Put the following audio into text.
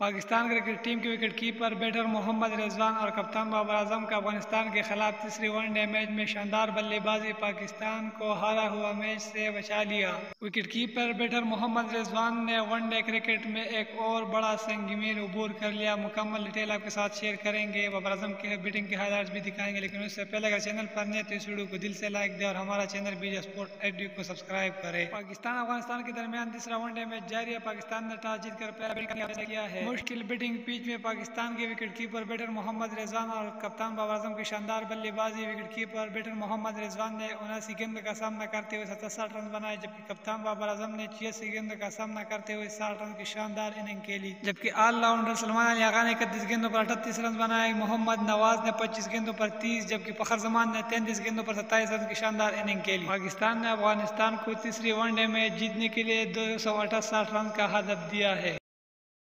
Pakistan cricket team के wicket keeper batter Mohammad Rizwan और कप्तान बाबर आज़म का अफ़गानिस्तान के खिलाफ तीसरी वनडे मैच में शानदार बल्लेबाजी पाकिस्तान को हारा हुआ मैच से बचा लिया। Wicket keeper batter Mohammad Rizwan ने वनडे क्रिकेट में एक और बड़ा संगमीन अबूर कर लिया। मुकम्मल डिटेल आपके साथ शेयर करेंगे। बाबर आज़म के बैटिंग के हाईलाइट्स भी दिखाएँगे, लेकिन उससे पहले अगर चैनल पर नहीं तो इस वीडियो को दिल से लाइक दे और हमारा चैनल बीज स्पोर्ट एडी को सब्सक्राइब करे। पाकिस्तान अफ़गानिस्तान के दरमियान तीसरा वनडे मैच जारी है। पाकिस्तान ने टॉस जीतकर पहला बैटिंग किया है। मुश्किल बैटिंग पिच में पाकिस्तान के wicket keeper batter Mohammad Rizwan और कप्तान बाबर आज़म की शानदार बल्लेबाजी wicket keeper batter Mohammad Rizwan ने उनासी गेंद का सामना करते हुए सत्तर रन बनाए, जबकि कप्तान बाबर आज़म ने छियासी गेंद का सामना करते हुए साठ रन की शानदार इनिंग खेली, जबकि ऑलराउंडर सलमान अली आगा ने इकतीस गेंदों पर अठतीस रन बनाए, मोहम्मद नवाज़ ने पच्चीस गेंदों पर तीस, जबकि फखर जमान ने तैंतीस गेंदों पर सत्ताईस रन की शानदार इनिंग खेली। पाकिस्तान ने अफ़गानिस्तान को तीसरी वनडे में जीतने के लिए दो सौ रन का हदफ दिया है।